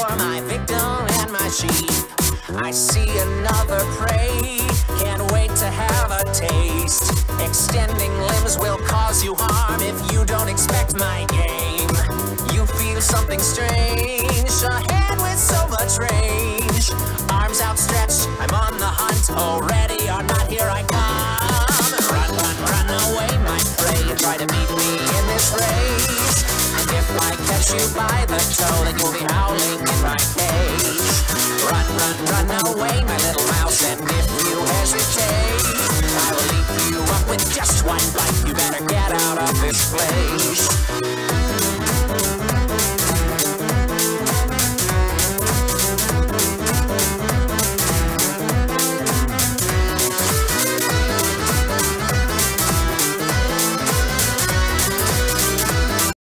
You're my victim and my sheep. I see another prey. Can't wait to have a taste. Extending limbs will cause you harm if you don't expect my game. You feel something strange. A hand with so much range. Arms outstretched, I'm on the hunt. Already or not, here I come. Run, run, run away, my prey. Try to beat me in this race. You by the toe, then you'll be howling in my cage. Run, run, run away, my little mouse. And if you hesitate, I will eat you up with just one bite. You better get out of this place.